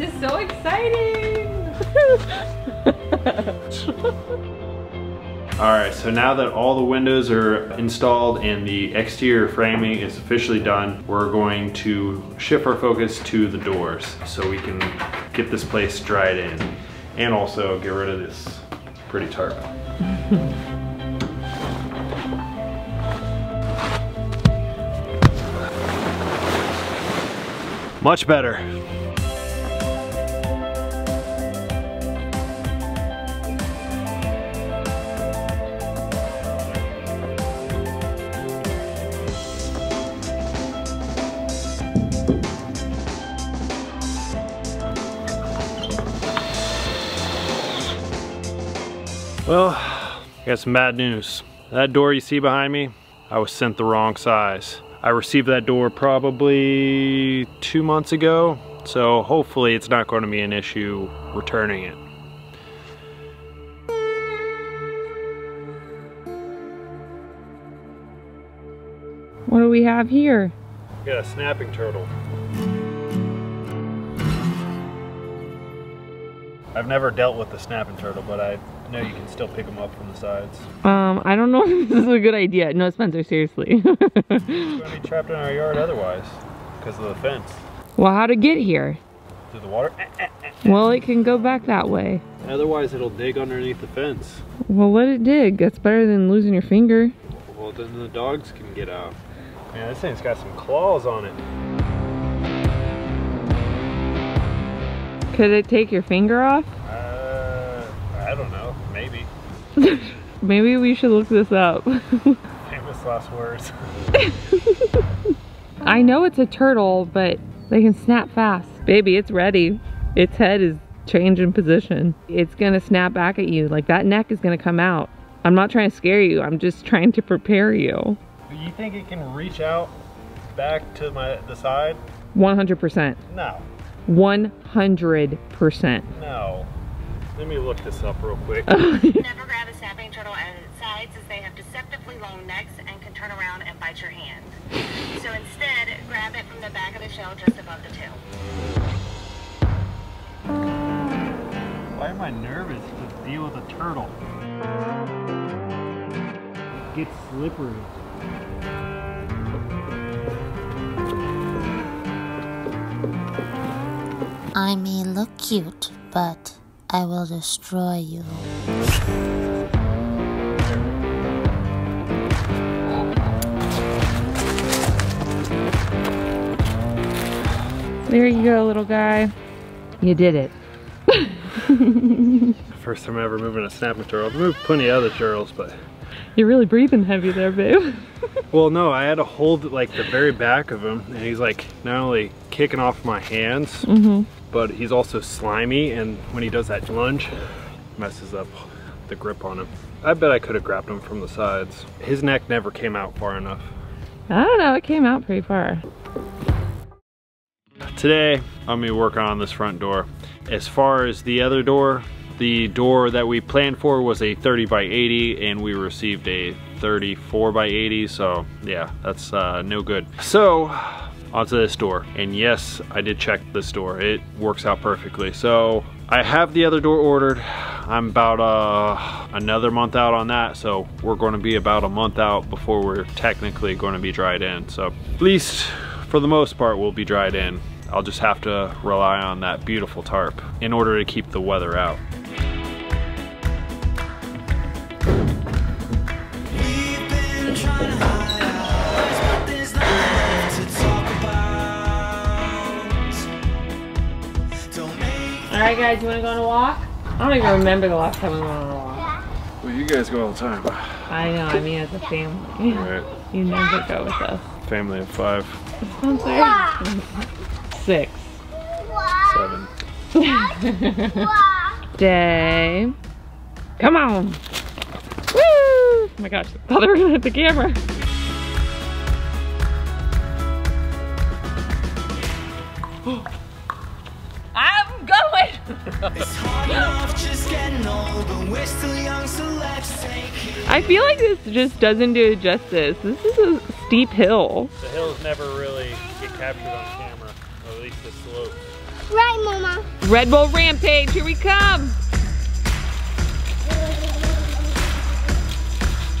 This is so exciting. All right, so now that all the windows are installed and the exterior framing is officially done, we're going to shift our focus to the doors so we can get this place dried in and also get rid of this pretty tarp. Much better. Well, I got some bad news. That door you see behind me, I was sent the wrong size. I received that door probably two months ago, so hopefully it's not going to be an issue returning it. What do we have here? We got a snapping turtle. I've never dealt with the snapping turtle, but I know you can still pick them up from the sides. Um, I don't know if this is a good idea. No, Spencer, seriously. It's going to be trapped in our yard otherwise, because of the fence. well, how to get here? Through the water. Well, it can go back that way. Otherwise, it'll dig underneath the fence. Well, let it dig. That's better than losing your finger. Well, then the dogs can get out. Man, this thing's got some claws on it. Could it take your finger off? Uh, I don't know. Maybe. Maybe we should look this up. Famous last words. I know it's a turtle, but they can snap fast. Baby, it's ready. Its head is changing position. It's gonna snap back at you. Like that neck is gonna come out. I'm not trying to scare you. I'm just trying to prepare you. you think it can reach out back to my the side? 100%. No. 100%. No. Let me look this up real quick. Never grab a snapping turtle at its sides as they have deceptively long necks and can turn around and bite your hand. So instead, grab it from the back of the shell just above the tail. Why am I nervous to deal with a turtle? It gets slippery. I may look cute, but I will destroy you. There you go, little guy. You did it. First time ever moving a snapping turtle. I've moved plenty of other turtles, but You're really breathing heavy there, babe. well, no, I had to hold like the very back of him, and he's like not only kicking off my hands, mm-hmm. But he's also slimy, and when he does that lunge, messes up the grip on him. I bet I could have grabbed him from the sides. His neck never came out far enough. I don't know, it came out pretty far. Today, I'm gonna be working on this front door. As far as the other door, the door that we planned for was a 30 by 80 and we received a 34 by 80, so yeah, that's uh, no good. So, onto this door. And yes, I did check this door. It works out perfectly. So, I have the other door ordered. I'm about uh, another month out on that, so we're gonna be about a month out before we're technically gonna be dried in. So, at least for the most part, we'll be dried in. I'll just have to rely on that beautiful tarp in order to keep the weather out. Make All right, guys, you want to go on a walk? I don't even remember the last time we went on a walk. Well, you guys go all the time. I know, I mean, as a family. Right. You never go with us. Family of five? Six. seven. Day. Come on. Woo! Oh my gosh, I thought they were gonna hit the camera. I'm going! it's hard enough just getting old, but we're still young, so let's take it. I feel like this just doesn't do it justice. This is a steep hill. The hills never really get captured on camera, or at least the slopes. Right, Mama. Red Bull Rampage, here we come.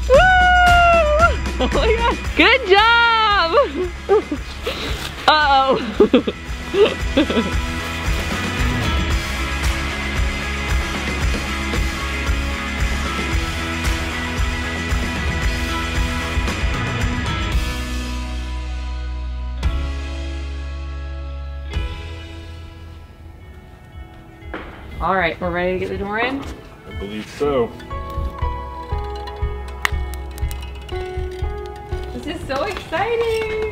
Woo! Oh my god. Good job! Uh-oh. All right, we're ready to get the door in. I believe so. This is so exciting!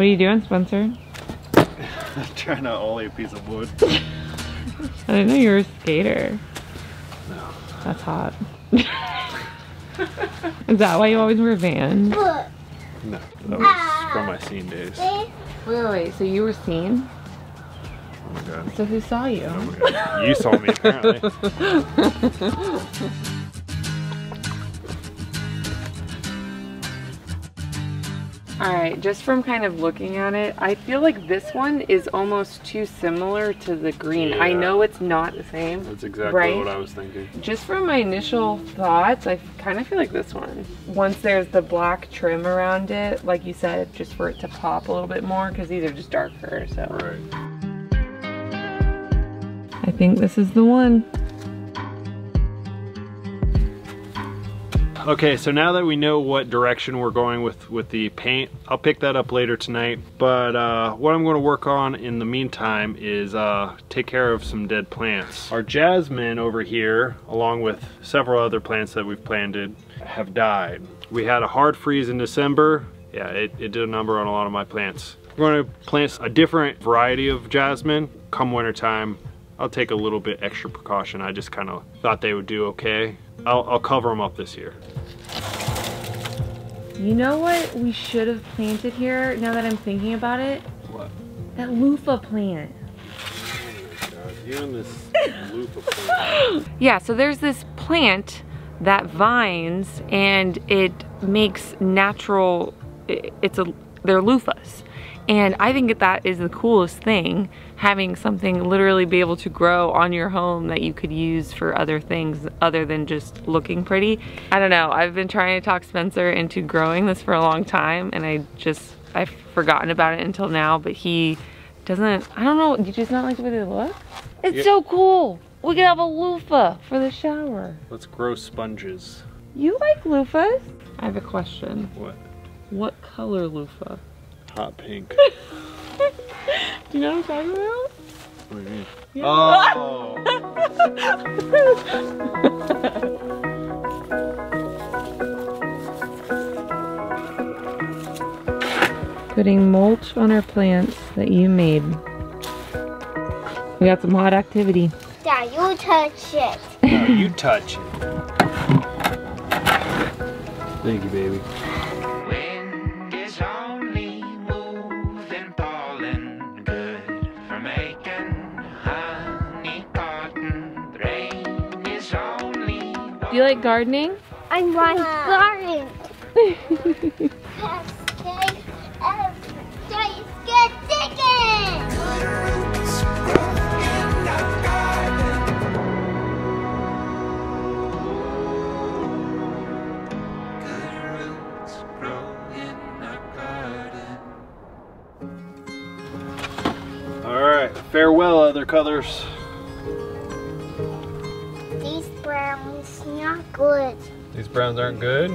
What are you doing, Spencer? I'm Trying to ollie a piece of wood. I didn't know you were a skater. No. That's hot. Is that why you always wear Vans? No, that was ah. from my scene days. Wait, wait, wait. So you were seen? Oh my god. So who saw you? Oh my god. You saw me apparently. All right, just from kind of looking at it, I feel like this one is almost too similar to the green. I know it's not the same. That's exactly Right? what I was thinking. Just from my initial thoughts, I kind of feel like this one. Once there's the black trim around it, like you said, just for it to pop a little bit more, because these are just darker, so. Right. I think this is the one. Okay, so now that we know what direction we're going with with the paint, I'll pick that up later tonight. But uh, what I'm going to work on in the meantime is uh, take care of some dead plants. Our jasmine over here, along with several other plants that we've planted, have died. We had a hard freeze in December. Yeah, it, it did a number on a lot of my plants. We're to plant a different variety of jasmine come wintertime. I'll take a little bit extra precaution. I just kind of thought they would do okay. I'll, I'll cover them up this year. You know what we should have planted here, now that I'm thinking about it? What? That loofah plant. God, you and this loofah plant. Yeah, so there's this plant that vines and it makes natural, it's a, they're loofahs. And I think that that is the coolest thing, having something literally be able to grow on your home that you could use for other things other than just looking pretty. I don't know, I've been trying to talk Spencer into growing this for a long time and I just, I've forgotten about it until now, but he doesn't, I don't know, you just not like the way they look? It's Yeah. so cool. We could have a loofah for the shower. Let's grow sponges. You like loofahs? I have a question. What? What color loofah? Hot pink. Do you know what I'm talking about? What do you mean? Yeah. Oh! Putting mulch on our plants that you made. We got some hot activity. Dad, you touch it. Now you touch it. Thank you, baby. Do you like gardening? I want garden. Cascade of days get digging. All right. Farewell, other colors. Good. These browns aren't good.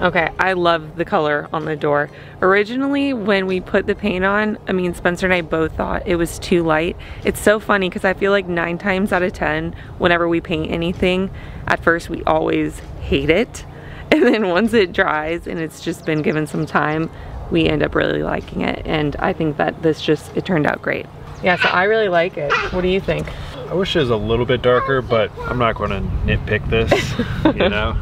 Okay, I love the color on the door. Originally, when we put the paint on, I mean, Spencer and I both thought it was too light. It's so funny because I feel like nine times out of 10, whenever we paint anything, at first we always hate it. And then once it dries and it's just been given some time, we end up really liking it. And I think that this just, it turned out great. Yeah, so I really like it. What do you think? I wish it was a little bit darker, but I'm not going to nitpick this, you know?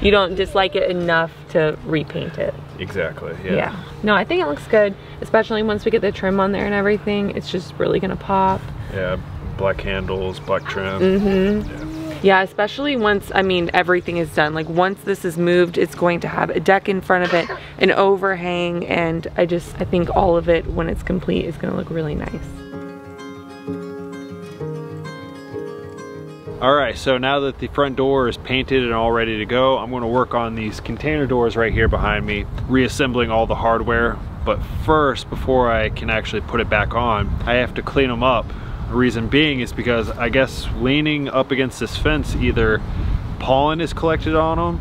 You don't dislike it enough to repaint it. Exactly, Yeah. yeah. No, I think it looks good, especially once we get the trim on there and everything. It's just really gonna pop. Yeah, black handles, black trim. Mm-hmm. Yeah, especially once, I mean, everything is done. Like once this is moved, it's going to have a deck in front of it, an overhang, and I just, I think all of it, when it's complete, is gonna look really nice. All right, so now that the front door is painted and all ready to go, I'm gonna work on these container doors right here behind me, reassembling all the hardware. But first, before I can actually put it back on, I have to clean them up. The reason being is because I guess leaning up against this fence, either pollen is collected on them,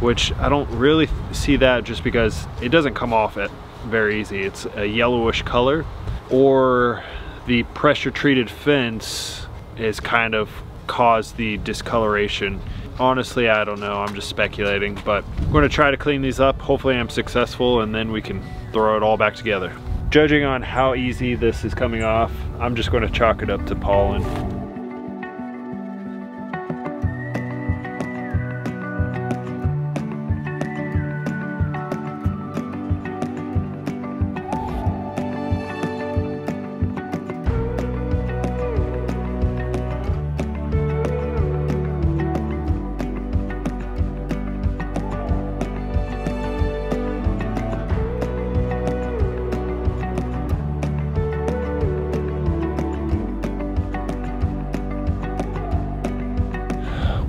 which I don't really see that just because it doesn't come off it very easy. It's a yellowish color, or the pressure treated fence is kind of caused the discoloration. Honestly, I don't know, I'm just speculating, but we're gonna try to clean these up. Hopefully I'm successful and then we can throw it all back together. Judging on how easy this is coming off, I'm just gonna chalk it up to pollen.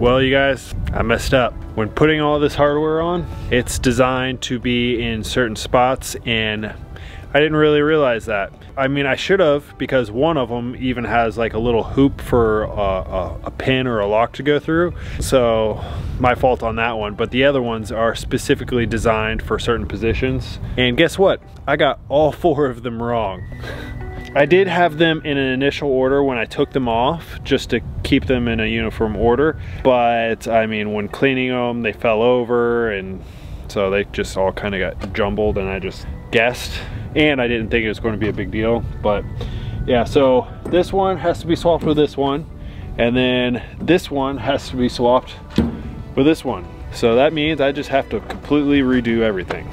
Well, you guys, I messed up. When putting all this hardware on, it's designed to be in certain spots and I didn't really realize that. I mean, I should have because one of them even has like a little hoop for a, a, a pin or a lock to go through. So my fault on that one, but the other ones are specifically designed for certain positions. And guess what? I got all four of them wrong. I did have them in an initial order when I took them off just to keep them in a uniform order. But I mean, when cleaning them, they fell over and so they just all kind of got jumbled and I just guessed. And I didn't think it was going to be a big deal. But yeah, so this one has to be swapped with this one. And then this one has to be swapped with this one. So that means I just have to completely redo everything.